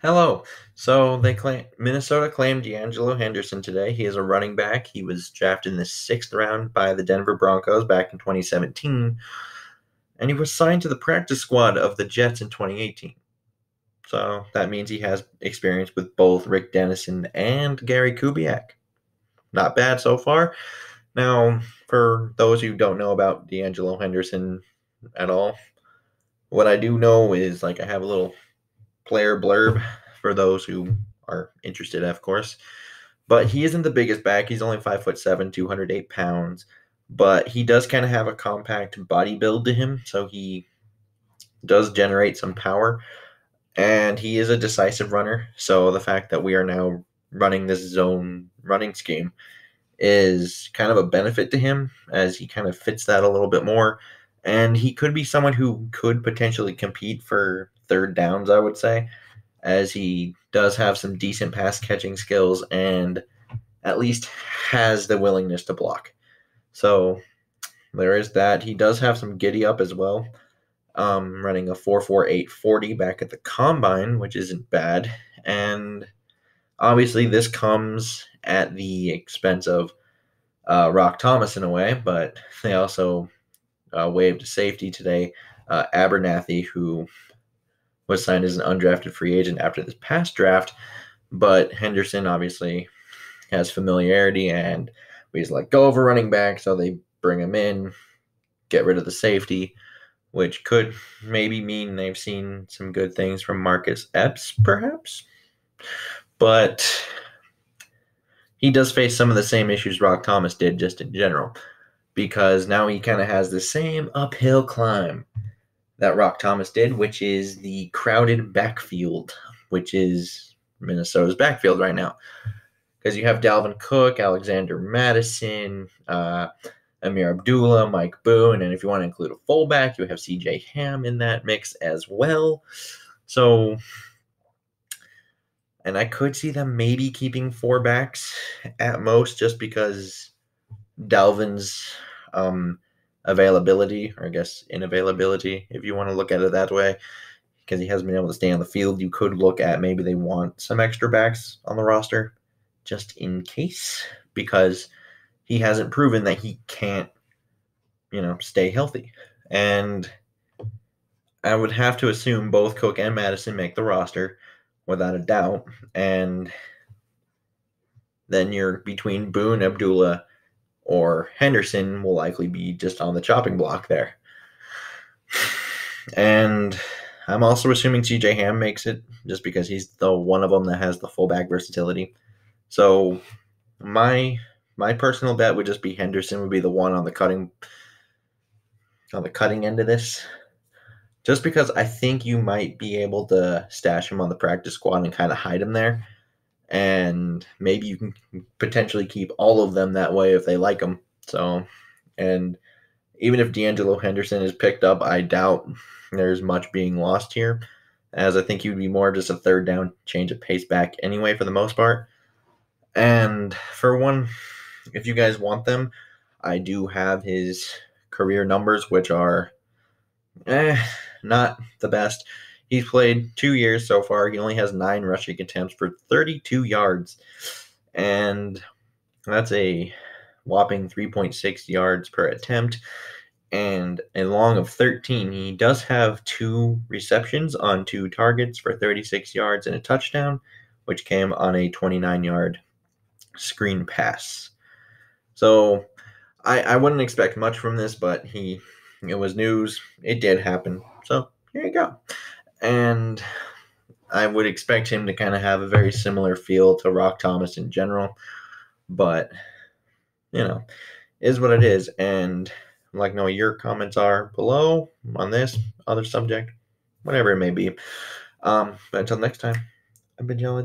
Hello. So they claim Minnesota claimed De'Angelo Henderson today. He is a running back. He was drafted in the sixth round by the Denver Broncos back in 2017, and he was signed to the practice squad of the Jets in 2018. So that means he has experience with both Rick Dennison and Gary Kubiak. Not bad so far. Now, for those who don't know about De'Angelo Henderson at all, what I do know is like I have a little player blurb for those who are interested, of course. But he isn't the biggest back. He's only five foot seven, 208 pounds. But he does kind of have a compact body build to him, so he does generate some power. And he is a decisive runner. So the fact that we are now running this zone running scheme is kind of a benefit to him as he kind of fits that a little bit more. And he could be someone who could potentially compete for third downs, I would say, as he does have some decent pass catching skills and at least has the willingness to block. So there is that. He does have some giddy up as well, um, running a 4.4840 back at the combine, which isn't bad. And obviously, this comes at the expense of uh, Roc Thomas in a way, but they also uh, waived safety today. Uh, Abernathy, who was signed as an undrafted free agent after this past draft, but Henderson obviously has familiarity and we just let go of a running back, so they bring him in, get rid of the safety, which could maybe mean they've seen some good things from Marcus Epps, perhaps. But he does face some of the same issues Roc Thomas did just in general, because now he kind of has the same uphill climb that Roc Thomas did, which is the crowded backfield, which is Minnesota's backfield right now. Because you have Dalvin Cook, Alexander Mattison, uh, Ameer Abdullah, Mike Boone, and if you want to include a fullback, you have CJ Ham in that mix as well. So, and I could see them maybe keeping four backs at most just because Dalvin's um, availability, or I guess inavailability, if you want to look at it that way, because he hasn't been able to stay on the field. You could look at maybe they want some extra backs on the roster just in case, because he hasn't proven that he can't, you know, stay healthy. And I would have to assume both Cook and Mattison make the roster without a doubt. And then you're between Boone, Abdullah, or Henderson will likely be just on the chopping block there. And I'm also assuming CJ Ham makes it just because he's the one of them that has the fullback versatility. So my my personal bet would just be Henderson would be the one on the cutting on the cutting end of this. Just because I think you might be able to stash him on the practice squad and kind of hide him there and maybe you can potentially keep all of them that way if they like them. So, and even if De'Angelo Henderson is picked up, I doubt there's much being lost here, as I think he would be more just a third down change of pace back anyway for the most part. And for one, if you guys want them, I do have his career numbers, which are eh, not the best. He's played two years so far. He only has nine rushing attempts for 32 yards. And that's a whopping 3.6 yards per attempt and a long of 13. He does have two receptions on two targets for 36 yards and a touchdown, which came on a 29 yard screen pass. So I, I wouldn't expect much from this, but he it was news. It did happen. So here you go and I would expect him to kind of have a very similar feel to Roc Thomas in general, but you know, is what it is. And like what your comments are below on this other subject, whatever it may be. Um, but until next time, I've been Jelly